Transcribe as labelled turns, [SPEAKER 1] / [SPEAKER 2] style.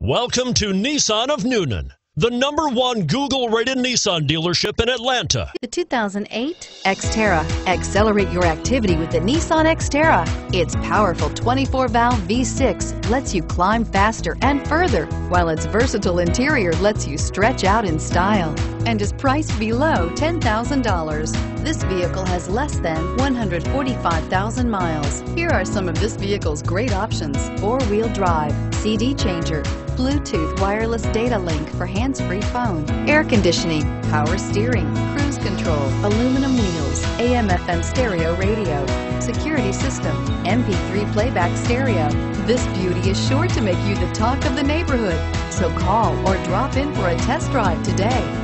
[SPEAKER 1] Welcome to Nissan of Newnan, the number one Google rated Nissan dealership in Atlanta.
[SPEAKER 2] The 2008 Xterra. Accelerate your activity with the Nissan Xterra. Its powerful 24-valve V6 lets you climb faster and further, while its versatile interior lets you stretch out in style and is priced below $10,000. This vehicle has less than 145,000 miles. Here are some of this vehicle's great options. Four-wheel drive, CD changer, Bluetooth wireless data link for hands-free phone, air conditioning, power steering, cruise control, aluminum wheels, AM FM stereo radio, security system, MP3 playback stereo. This beauty is sure to make you the talk of the neighborhood. So call or drop in for a test drive today.